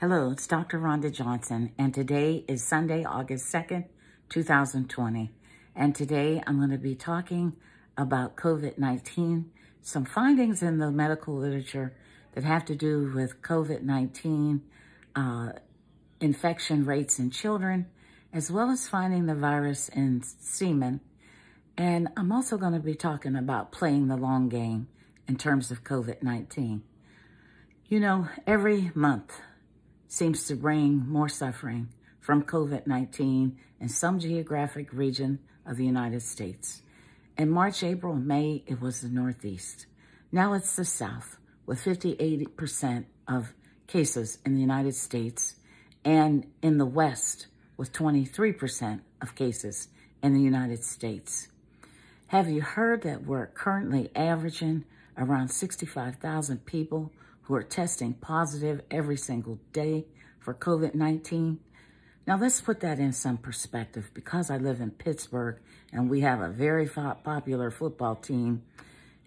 Hello, it's Dr. Rhonda Johnson, and today is Sunday, August 2nd, 2020. And today I'm going to be talking about COVID-19, some findings in the medical literature that have to do with COVID-19 uh, infection rates in children, as well as finding the virus in semen. And I'm also going to be talking about playing the long game in terms of COVID-19. You know, every month, seems to bring more suffering from COVID-19 in some geographic region of the United States. In March, April, and May, it was the Northeast. Now it's the South, with 50-80% of cases in the United States, and in the West, with 23% of cases in the United States. Have you heard that we're currently averaging around 65,000 people who are testing positive every single day for COVID-19. Now, let's put that in some perspective. Because I live in Pittsburgh and we have a very popular football team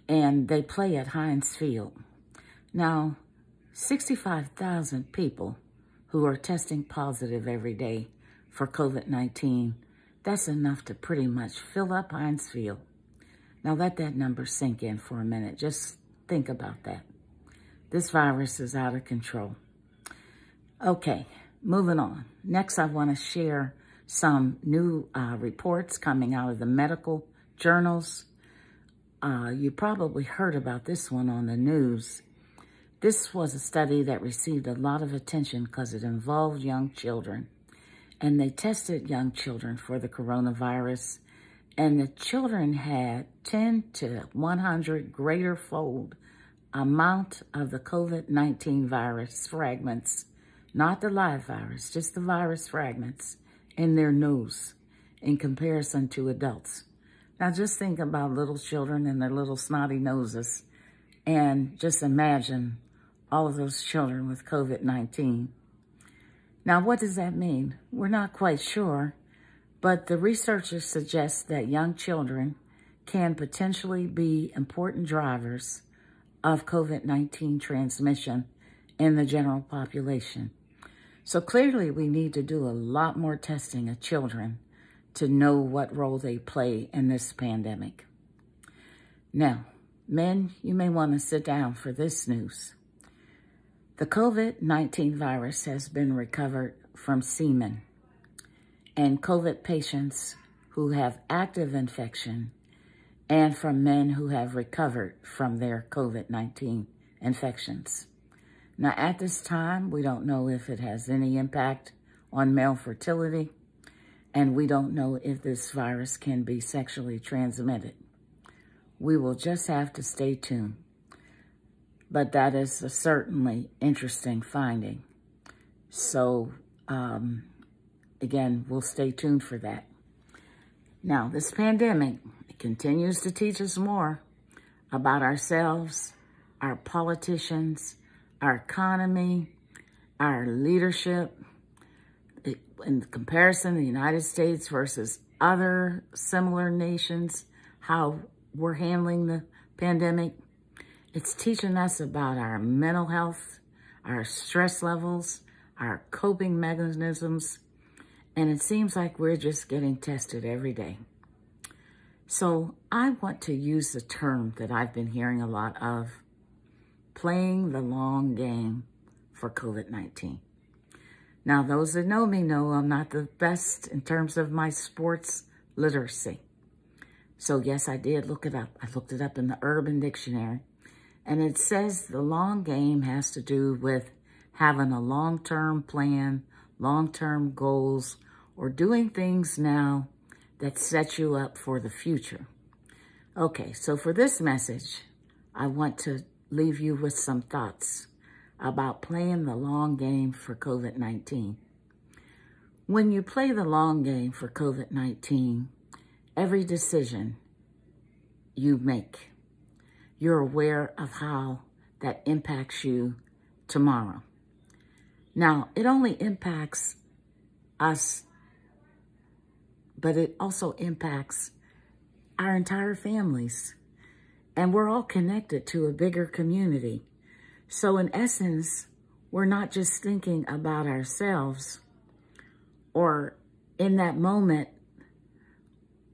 and they play at Heinz Field. Now, 65,000 people who are testing positive every day for COVID-19, that's enough to pretty much fill up Heinz Field. Now, let that number sink in for a minute. Just think about that. This virus is out of control. Okay, moving on. Next, I want to share some new uh, reports coming out of the medical journals. Uh, you probably heard about this one on the news. This was a study that received a lot of attention because it involved young children. And they tested young children for the coronavirus. And the children had 10 to 100 greater fold amount of the COVID-19 virus fragments, not the live virus, just the virus fragments in their nose in comparison to adults. Now just think about little children and their little snotty noses and just imagine all of those children with COVID-19. Now, what does that mean? We're not quite sure, but the researchers suggest that young children can potentially be important drivers of COVID-19 transmission in the general population. So clearly we need to do a lot more testing of children to know what role they play in this pandemic. Now, men, you may want to sit down for this news. The COVID-19 virus has been recovered from semen, and COVID patients who have active infection and from men who have recovered from their COVID-19 infections. Now, at this time, we don't know if it has any impact on male fertility, and we don't know if this virus can be sexually transmitted. We will just have to stay tuned. But that is a certainly interesting finding. So, um, again, we'll stay tuned for that. Now, this pandemic continues to teach us more about ourselves, our politicians, our economy, our leadership, in comparison, the United States versus other similar nations, how we're handling the pandemic. It's teaching us about our mental health, our stress levels, our coping mechanisms, and it seems like we're just getting tested every day. So I want to use the term that I've been hearing a lot of, playing the long game for COVID-19. Now, those that know me know I'm not the best in terms of my sports literacy. So yes, I did look it up. I looked it up in the Urban Dictionary. And it says the long game has to do with having a long-term plan, long-term goals, or doing things now that set you up for the future. Okay, so for this message, I want to leave you with some thoughts about playing the long game for COVID-19. When you play the long game for COVID-19, every decision you make, you're aware of how that impacts you tomorrow. Now, it only impacts us but it also impacts our entire families. And we're all connected to a bigger community. So in essence, we're not just thinking about ourselves or in that moment,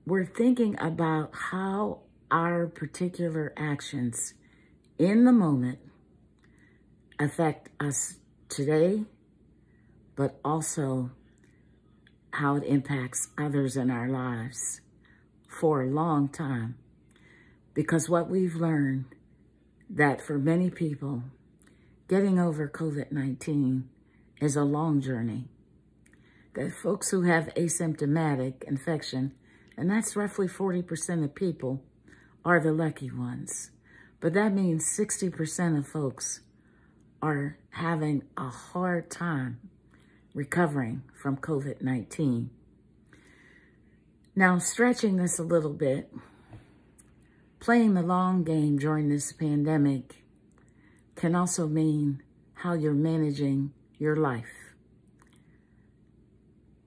we're thinking about how our particular actions in the moment affect us today, but also how it impacts others in our lives for a long time. Because what we've learned that for many people, getting over COVID-19 is a long journey. That folks who have asymptomatic infection, and that's roughly 40% of people, are the lucky ones. But that means 60% of folks are having a hard time recovering from COVID-19. Now, stretching this a little bit, playing the long game during this pandemic can also mean how you're managing your life.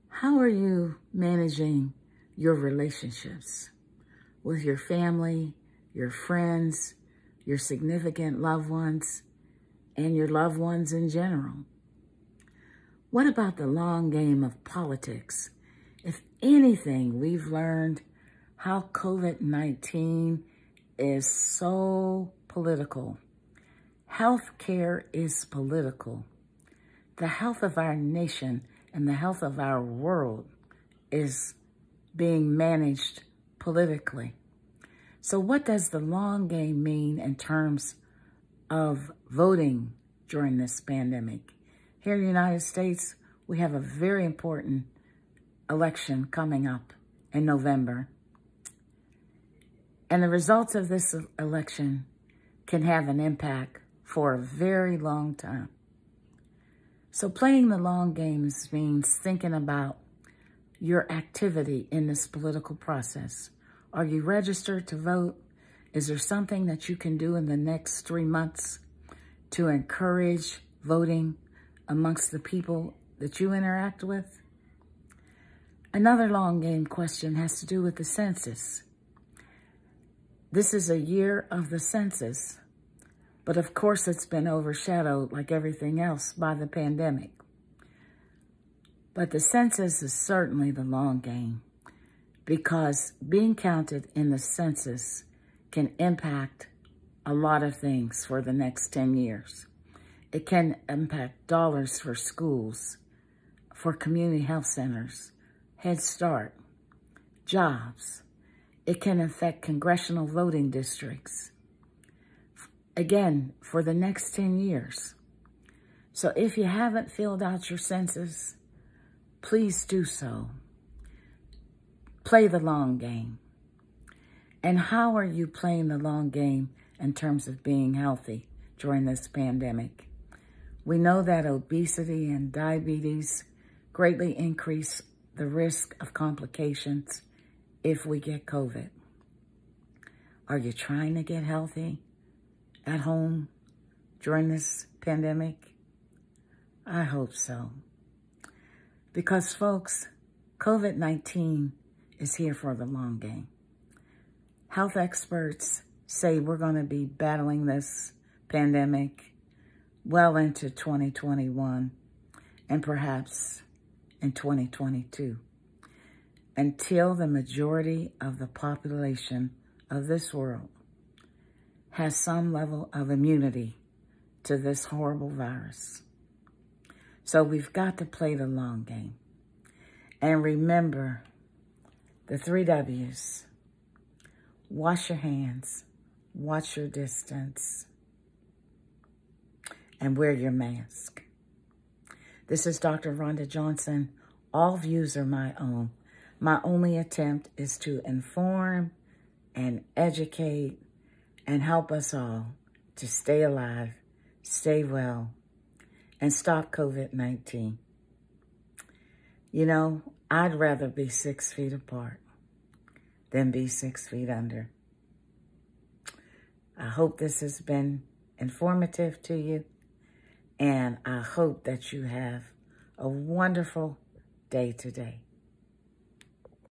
How are you managing your relationships with your family, your friends, your significant loved ones, and your loved ones in general? What about the long game of politics? If anything, we've learned how COVID-19 is so political. Healthcare is political. The health of our nation and the health of our world is being managed politically. So what does the long game mean in terms of voting during this pandemic? Here in the United States, we have a very important election coming up in November. And the results of this election can have an impact for a very long time. So playing the long games means thinking about your activity in this political process. Are you registered to vote? Is there something that you can do in the next three months to encourage voting amongst the people that you interact with? Another long game question has to do with the census. This is a year of the census, but of course it's been overshadowed like everything else by the pandemic. But the census is certainly the long game because being counted in the census can impact a lot of things for the next 10 years. It can impact dollars for schools, for community health centers, Head Start, jobs. It can affect congressional voting districts. Again, for the next 10 years. So if you haven't filled out your census, please do so. Play the long game. And how are you playing the long game in terms of being healthy during this pandemic? We know that obesity and diabetes greatly increase the risk of complications if we get COVID. Are you trying to get healthy at home during this pandemic? I hope so. Because folks, COVID-19 is here for the long game. Health experts say we're going to be battling this pandemic well into 2021 and perhaps in 2022 until the majority of the population of this world has some level of immunity to this horrible virus. So we've got to play the long game. And remember the three W's. Wash your hands. Watch your distance and wear your mask. This is Dr. Rhonda Johnson. All views are my own. My only attempt is to inform and educate and help us all to stay alive, stay well, and stop COVID-19. You know, I'd rather be six feet apart than be six feet under. I hope this has been informative to you. And I hope that you have a wonderful day today.